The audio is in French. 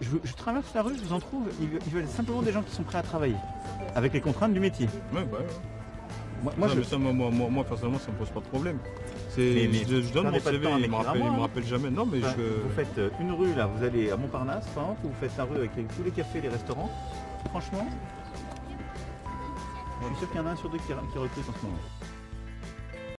je, je- traverse la rue, je vous en trouve, ils, veulent- simplement des gens qui sont prêts à travailler, avec les contraintes du métier. Ouais, bah ouais. Moi, moi, Non, ça, moi, moi, ça me pose pas de problème. Je, donne mon CV, il me rappelle, me rappelle jamais. Non, mais je. Vous faites euh, une rue là, vous allez à Montparnasse, par exemple, vous faites la rue avec tous les cafés, les restaurants. Franchement, je suis sûr qu'il y en a un sur deux qui, qui recrute en ce moment.